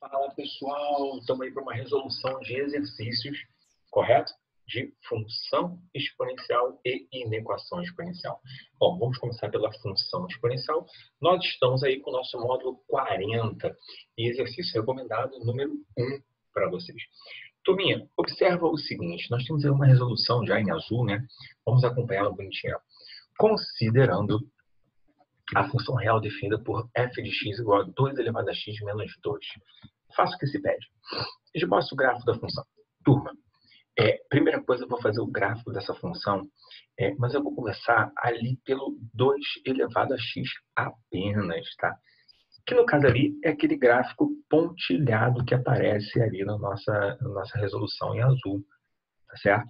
Fala pessoal, estamos aí para uma resolução de exercícios, correto? De função exponencial e inequação exponencial. Bom, vamos começar pela função exponencial. Nós estamos aí com o nosso módulo 40 e exercício recomendado número 1 para vocês. Turminha, observa o seguinte, nós temos aí uma resolução já em azul, né? Vamos acompanhá-la bonitinha. Considerando a função real definida por f de x igual a 2 elevado a x menos 2. Faço o que se pede. Eu mostro o gráfico da função. Turma, é, primeira coisa, eu vou fazer o gráfico dessa função, é, mas eu vou começar ali pelo 2 elevado a x apenas, tá? Que no caso ali é aquele gráfico pontilhado que aparece ali na nossa, na nossa resolução em azul, tá certo?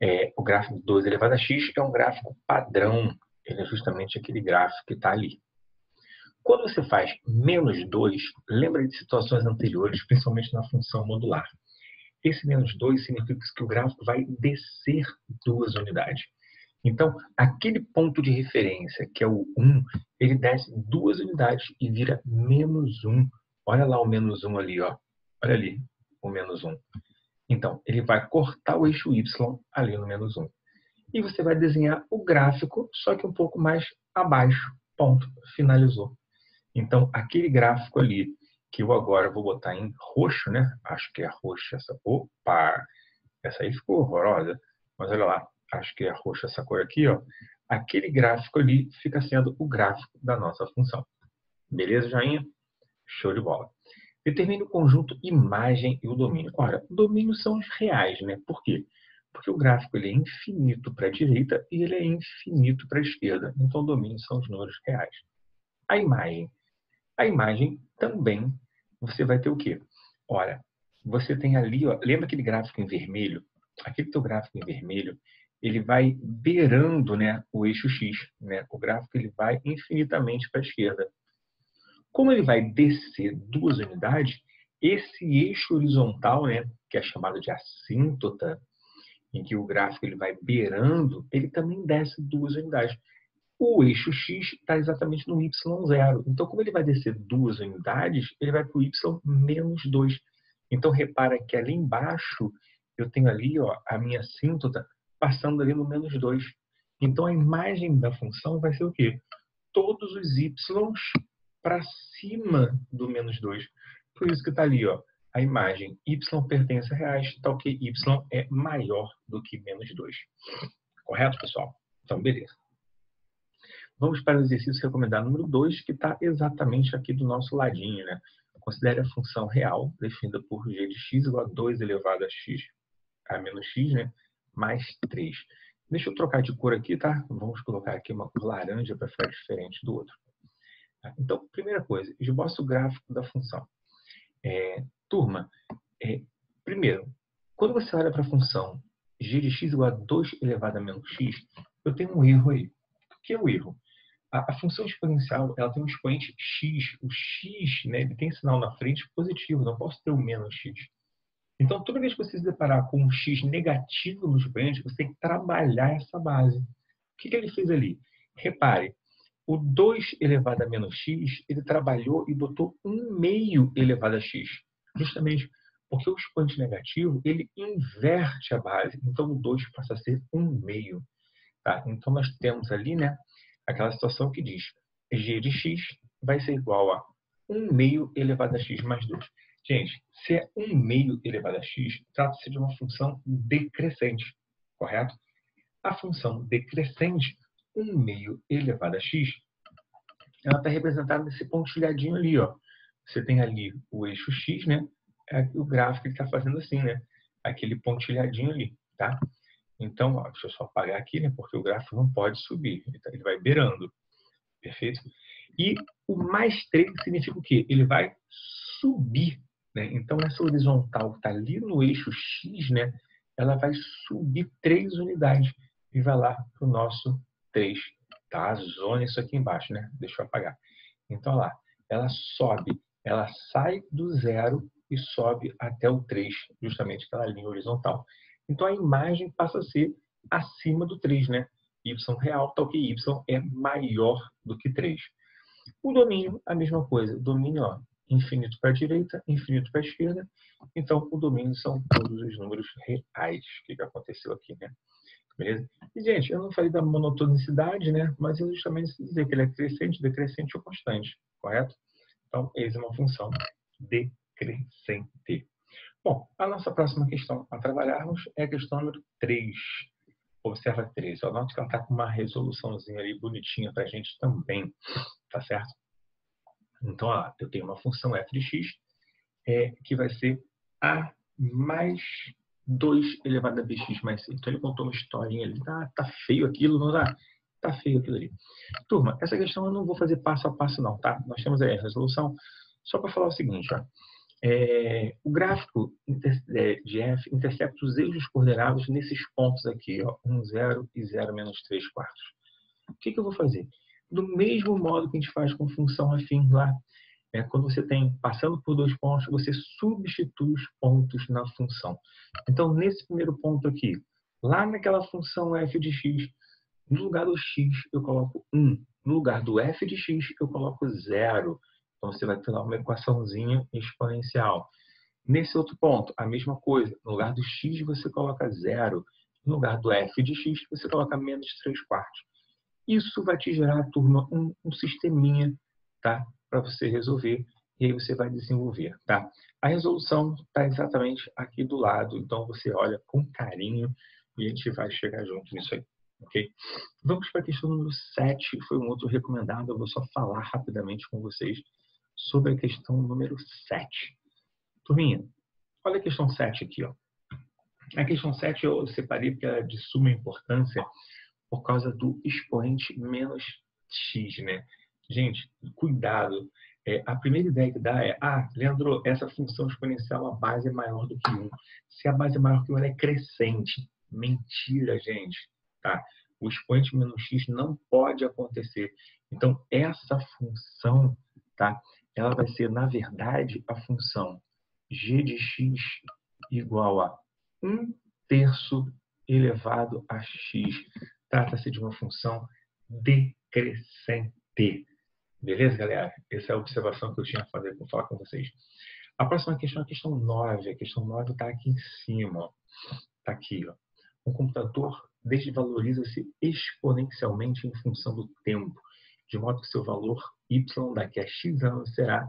É, o gráfico 2 elevado a x é um gráfico padrão ele é justamente aquele gráfico que está ali. Quando você faz menos 2, lembra de situações anteriores, principalmente na função modular. Esse menos 2 significa que o gráfico vai descer duas unidades. Então, aquele ponto de referência, que é o 1, ele desce duas unidades e vira menos 1. Olha lá o menos 1 ali, ó. Olha ali, o menos 1. Então, ele vai cortar o eixo y ali no menos 1 e você vai desenhar o gráfico, só que um pouco mais abaixo. Ponto. Finalizou. Então, aquele gráfico ali, que eu agora vou botar em roxo, né? Acho que é roxo essa. Opa! Essa aí ficou horrorosa. Mas olha lá, acho que é roxo essa cor aqui, ó. Aquele gráfico ali fica sendo o gráfico da nossa função. Beleza, Jainha? Show de bola. Determine o conjunto imagem e o domínio. Ora, domínio são os reais, né? Por quê? Porque o gráfico ele é infinito para a direita e ele é infinito para a esquerda. Então, o domínio são os números reais. A imagem. A imagem também, você vai ter o quê? Olha, você tem ali, ó, lembra aquele gráfico em vermelho? Aquele teu gráfico em vermelho, ele vai beirando né, o eixo X. Né? O gráfico ele vai infinitamente para a esquerda. Como ele vai descer duas unidades, esse eixo horizontal, né, que é chamado de assíntota, em que o gráfico ele vai beirando, ele também desce duas unidades. O eixo x está exatamente no y0. Então, como ele vai descer duas unidades, ele vai para o y menos 2. Então, repara que ali embaixo, eu tenho ali ó, a minha assíntota passando ali no menos 2. Então, a imagem da função vai ser o quê? Todos os y para cima do menos 2. Por isso que está ali, ó, a imagem y pertence a reais, tal que y é maior do que menos 2. Correto, pessoal? Então, beleza. Vamos para o exercício recomendado número 2, que está exatamente aqui do nosso ladinho. Né? Considere a função real, definida por g de x igual a 2 elevado a x a menos x, né? mais 3. Deixa eu trocar de cor aqui, tá? Vamos colocar aqui uma cor laranja para ficar diferente do outro. Então, primeira coisa, esboça o gráfico da função. É, turma, é, primeiro, quando você olha para a função g de x igual a 2 elevado a menos x, eu tenho um erro aí. O que é o erro? A, a função exponencial ela tem um expoente x. O x né, ele tem sinal na frente positivo, não posso ter o menos x. Então, toda vez que você se deparar com um x negativo no expoente, você tem que trabalhar essa base. O que, que ele fez ali? Repare, o 2 elevado a menos x, ele trabalhou e botou 1 meio elevado a x. Justamente porque o expoente negativo, ele inverte a base. Então, o 2 passa a ser 1 meio. Tá? Então, nós temos ali né, aquela situação que diz g de x vai ser igual a 1 meio elevado a x mais 2. Gente, se é 1 meio elevado a x, trata-se de uma função decrescente, correto? A função decrescente 1 meio elevado a x, ela está representada nesse pontilhadinho ali, ó. Você tem ali o eixo x, né? É o gráfico que está fazendo assim, né? Aquele pontilhadinho ali, tá? Então, ó, deixa eu só apagar aqui, né? Porque o gráfico não pode subir, ele tá, vai beirando, perfeito? E o mais 3 significa o quê? Ele vai subir, né? Então, essa horizontal que está ali no eixo x, né? Ela vai subir três unidades e vai lá para o nosso 3, tá? Zona isso aqui embaixo, né? Deixa eu apagar. Então, lá, ela sobe, ela sai do zero e sobe até o 3, justamente aquela linha horizontal. Então, a imagem passa a ser acima do 3, né? Y real, tal que Y é maior do que 3. O domínio, a mesma coisa. O domínio, ó, infinito para a direita, infinito para a esquerda. Então, o domínio são todos os números reais. O que, que aconteceu aqui, né? Beleza? E, gente, eu não falei da monotonicidade, né? Mas eu justamente dizer que ele é crescente, decrescente ou constante, correto? Então, eis é uma função decrescente. Bom, a nossa próxima questão a trabalharmos é a questão número 3. Observa 3. Note que ela está com uma resoluçãozinha ali bonitinha para a gente também, tá certo? Então, ó, eu tenho uma função f de x é, que vai ser a mais 2 elevado a bx mais c. Então, ele contou uma historinha ali. Tá, tá feio aquilo, não dá? Tá feio aquilo ali. Turma, essa questão eu não vou fazer passo a passo não, tá? Nós temos aí a resolução. Só para falar o seguinte, ó. É, o gráfico é, de f intercepta os eixos coordenados nesses pontos aqui, ó, 1, 0 e 0 menos 3 quartos. O que, que eu vou fazer? Do mesmo modo que a gente faz com função afim lá, é, quando você tem, passando por dois pontos, você substitui os pontos na função. Então, nesse primeiro ponto aqui, lá naquela função f de x, no lugar do x eu coloco 1, no lugar do f de x eu coloco 0. Então, você vai ter uma equaçãozinha exponencial. Nesse outro ponto, a mesma coisa. No lugar do x, você coloca zero. No lugar do f de x, você coloca menos 3 quartos. Isso vai te gerar, turma, um, um sisteminha, tá? Para você resolver. E aí você vai desenvolver, tá? A resolução está exatamente aqui do lado. Então, você olha com carinho e a gente vai chegar junto nisso aí. Vamos para a questão número 7. Foi um outro recomendado. Eu vou só falar rapidamente com vocês sobre a questão número 7. Turminha, olha a questão 7 aqui. Ó. A questão 7 eu separei porque é de suma importância por causa do expoente menos x, né? Gente, cuidado. É, a primeira ideia que dá é, ah, Leandro, essa função exponencial, a base é maior do que 1. Se a base é maior que 1, ela é crescente. Mentira, gente. Tá? O expoente menos x não pode acontecer. Então, essa função, tá? ela vai ser, na verdade, a função g de x igual a 1 terço elevado a x. Trata-se de uma função decrescente. Beleza, galera? Essa é a observação que eu tinha a fazer para falar com vocês. A próxima questão é a questão 9. A questão 9 está aqui em cima. Está aqui. Ó. Um computador desvaloriza-se exponencialmente em função do tempo de modo que seu valor y daqui a x anos será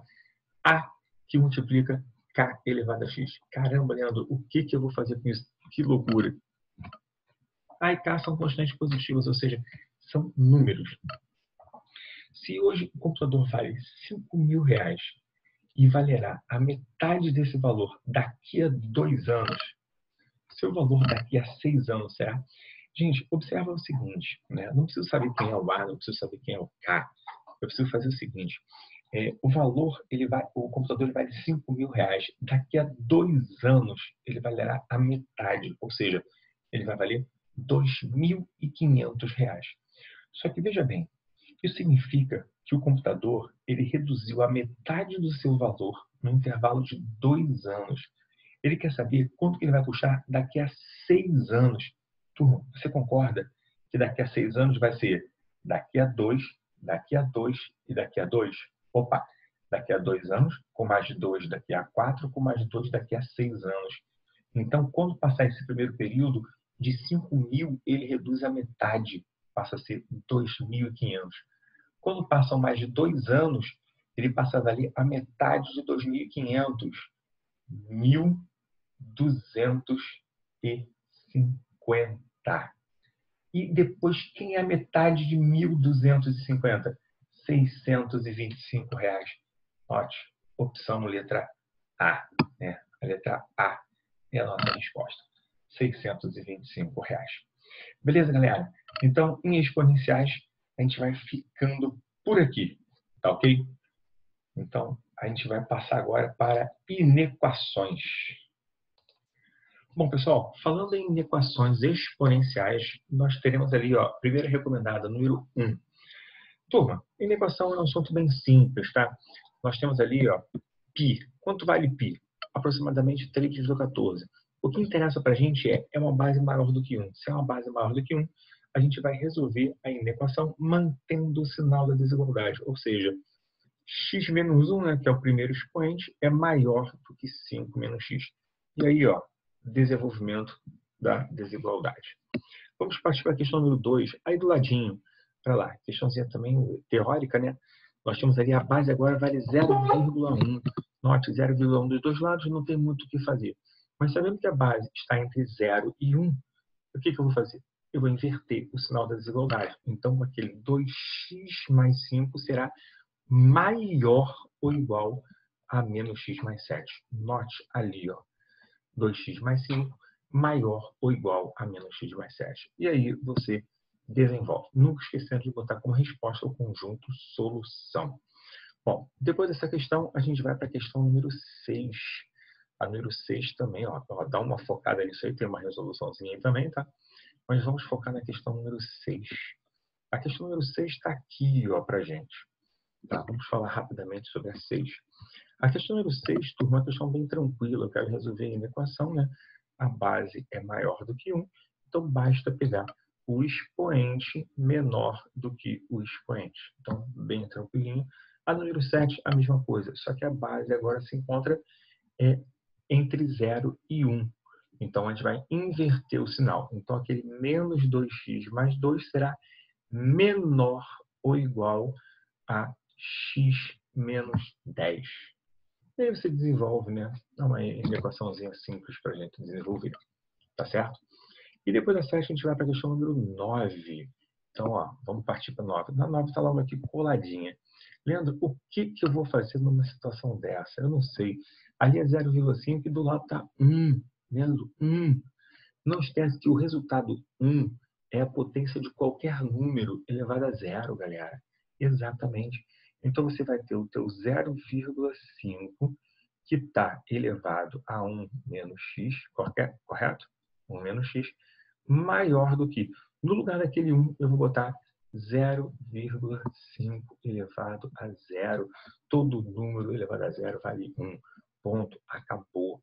a que multiplica k elevado a x. Caramba, Leandro, o que, que eu vou fazer com isso? Que loucura! A e k são constantes positivas, ou seja, são números. Se hoje o computador vale 5 mil reais e valerá a metade desse valor daqui a dois anos, seu valor daqui a seis anos será Gente, observa o seguinte, né? não preciso saber quem é o A, não preciso saber quem é o K. Eu preciso fazer o seguinte, é, o valor, ele vai, o computador ele vale 5 mil reais. Daqui a dois anos, ele valerá a metade, ou seja, ele vai valer 2.500 reais. Só que veja bem, isso significa que o computador ele reduziu a metade do seu valor no intervalo de dois anos. Ele quer saber quanto que ele vai custar daqui a seis anos. Turma, você concorda que daqui a seis anos vai ser daqui a dois, daqui a dois e daqui a dois? Opa, daqui a dois anos, com mais de dois daqui a quatro, com mais de dois daqui a seis anos. Então, quando passar esse primeiro período, de 5 mil, ele reduz a metade, passa a ser 2.500. Quando passam mais de dois anos, ele passa dali a metade de 2.500, 1.250 50. E depois, quem é a metade de 1.250? 625 reais. Note, opção letra A. Né? A letra A é a nossa resposta. 625 reais. Beleza, galera? Então, em exponenciais, a gente vai ficando por aqui. Tá ok? Então, a gente vai passar agora para inequações. Bom, pessoal, falando em equações exponenciais, nós teremos ali, ó, primeira recomendada, número 1. Turma, inequação é um assunto bem simples, tá? Nós temos ali, ó, π. Quanto vale π? Aproximadamente 3 vezes 14. O que interessa para a gente é, é uma base maior do que 1. Se é uma base maior do que 1, a gente vai resolver a inequação mantendo o sinal da desigualdade. Ou seja, x menos 1, né, que é o primeiro expoente, é maior do que 5 menos x. E aí, ó, desenvolvimento da desigualdade. Vamos partir para a questão número 2. Aí do ladinho, para lá, questãozinha também teórica, né? Nós temos ali a base agora vale 0,1. Note, 0,1 dos dois lados não tem muito o que fazer. Mas sabendo que a base está entre 0 e 1, o que, que eu vou fazer? Eu vou inverter o sinal da desigualdade. Então, aquele 2x mais 5 será maior ou igual a menos x mais 7. Note ali, ó, 2x mais 5 maior ou igual a menos x mais 7. E aí você desenvolve. Nunca esquecendo de botar como resposta o conjunto solução. Bom, depois dessa questão, a gente vai para a questão número 6. A número 6 também, ó, ó, dá uma focada nisso aí, tem uma resoluçãozinha aí também, tá? Mas vamos focar na questão número 6. A questão número 6 está aqui, ó, para gente. Tá? Vamos falar rapidamente sobre a 6. A questão número 6, turma, é uma questão bem tranquila. Eu quero resolver em equação, né? A base é maior do que 1, então basta pegar o expoente menor do que o expoente. Então, bem tranquilinho. A número 7, a mesma coisa, só que a base agora se encontra é, entre 0 e 1. Então, a gente vai inverter o sinal. Então, aquele menos 2x mais 2 será menor ou igual a x menos 10. E aí você desenvolve, né? Dá uma equaçãozinha simples para a gente desenvolver. Tá certo? E depois da 7 a gente vai para a questão número 9. Então, ó, vamos partir para 9. Na 9 está logo aqui coladinha. Leandro, o que, que eu vou fazer numa situação dessa? Eu não sei. Ali é 0,5 e do lado está 1. Leandro, 1. Não esquece que o resultado 1 é a potência de qualquer número elevado a zero, galera. Exatamente. Então, você vai ter o teu 0,5 que está elevado a 1 menos x, correto? 1 menos x, maior do que. No lugar daquele 1, eu vou botar 0,5 elevado a zero. Todo número elevado a zero vale 1. Ponto. Acabou.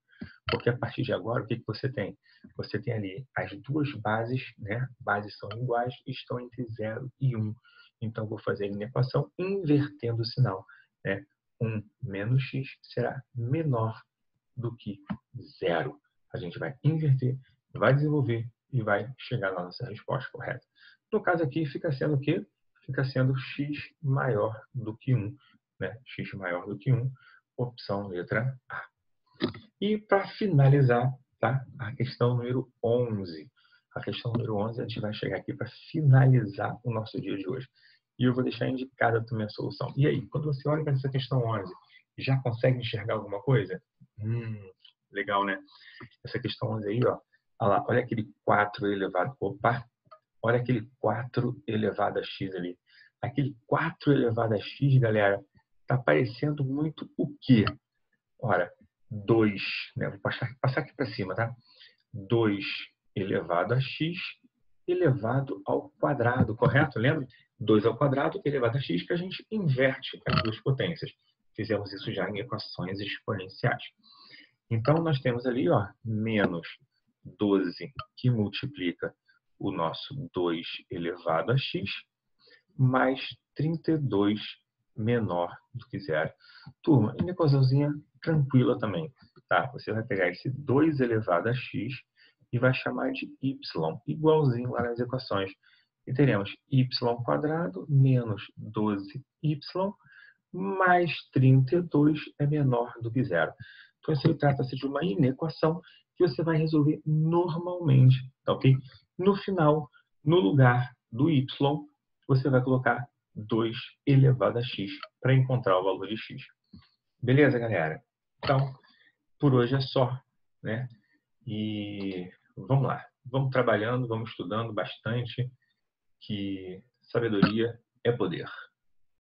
Porque a partir de agora, o que, que você tem? Você tem ali as duas bases, né? Bases são iguais estão entre 0 e 1. Então, vou fazer a equação invertendo o sinal. Né? 1 menos x será menor do que zero. A gente vai inverter, vai desenvolver e vai chegar na nossa resposta correta. No caso aqui, fica sendo o quê? Fica sendo x maior do que 1. Né? x maior do que 1, opção letra A. E para finalizar, tá? a questão número 11. A questão número 11, a gente vai chegar aqui para finalizar o nosso dia de hoje. E eu vou deixar indicada também a solução. E aí, quando você olha para essa questão 11, já consegue enxergar alguma coisa? Hum, legal, né? Essa questão 11 aí, ó, Olha lá, olha aquele 4 elevado. Opa! Olha aquele 4 elevado a x ali. Aquele 4 elevado a x, galera, tá parecendo muito o quê? Ora, 2, né? Vou passar, passar aqui para cima, tá? 2 elevado a x elevado ao quadrado, correto? Lembra? 2 ao quadrado elevado a x que a gente inverte as duas potências. Fizemos isso já em equações exponenciais. Então, nós temos ali, ó, menos 12 que multiplica o nosso 2 elevado a x, mais 32 menor do que zero. Turma, uma equaçãozinha tranquila também. Tá? Você vai pegar esse 2 elevado a x e vai chamar de y, igualzinho lá nas equações. E teremos y quadrado menos 12y mais 32 é menor do que zero. Então, isso trata-se de uma inequação que você vai resolver normalmente, tá ok? No final, no lugar do y, você vai colocar 2 elevado a x para encontrar o valor de x. Beleza, galera? Então, por hoje é só, né? E vamos lá. Vamos trabalhando, vamos estudando bastante, que sabedoria é poder.